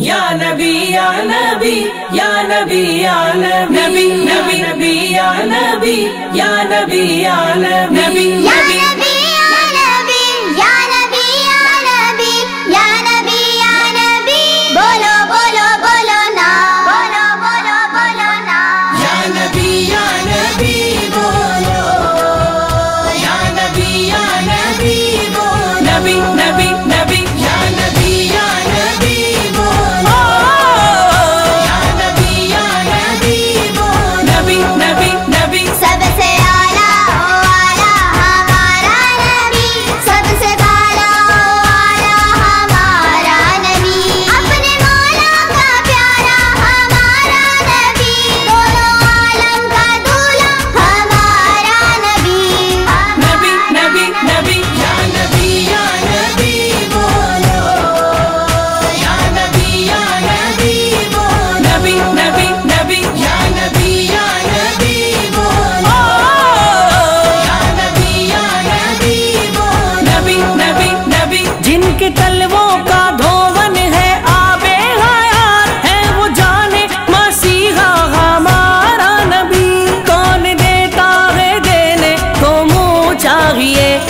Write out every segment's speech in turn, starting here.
या नबी या नबी या नबी या नबी नबी नबी, या नबी या नबी या नबी।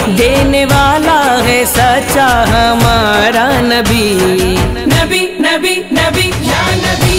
देने वाला है सच्चा हमारा नबी। नबी नबी नबी या नबी।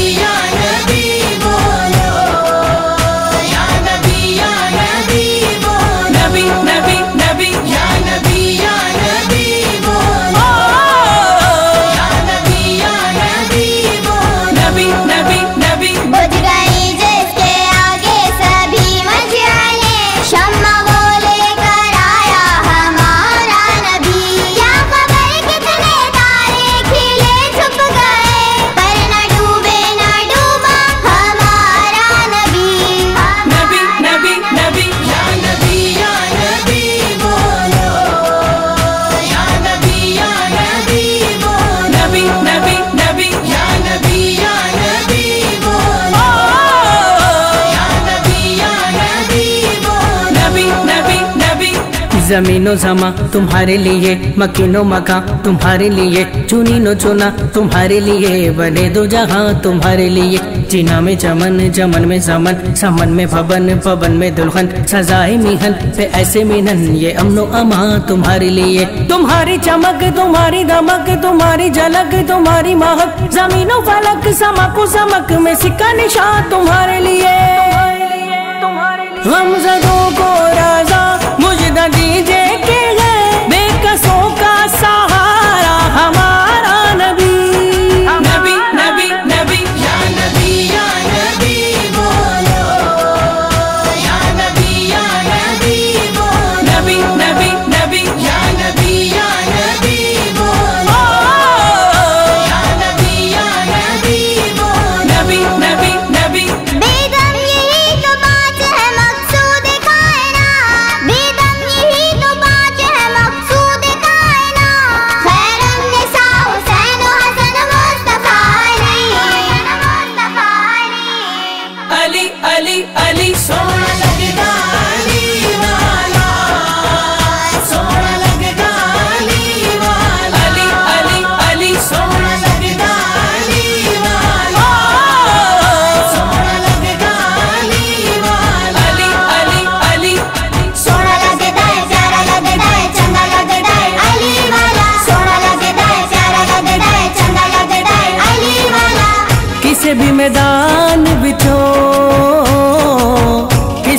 जमीनो जमा तुम्हारे लिए, मकीनो मका तुम्हारे लिए चुनी नो चुना तुम्हारे लिए, बने दो जहाँ तुम्हारे लिए। चीना में चमन चमन में समन समन में भवन भवन में दुल्हन, सजाए मिहन पे ऐसे मिहन ये अमनो अमा तुम्हारे लिए। तुम्हारी चमक, तुम्हारी दमक, तुम्हारी झलक, तुम्हारी महक, जमीनों फलक, समक समक में सिक्का निशान तुम्हारे लिए।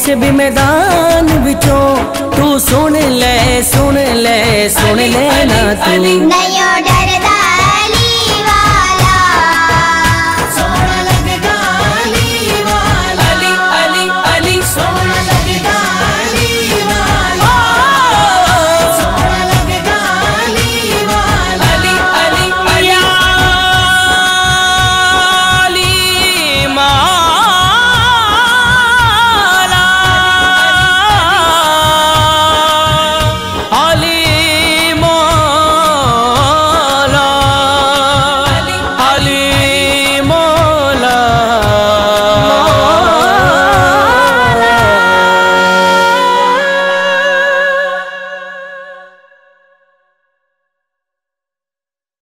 इस भी मैदान बिचो तू सुन ले सुन ले सुन ले ना तू।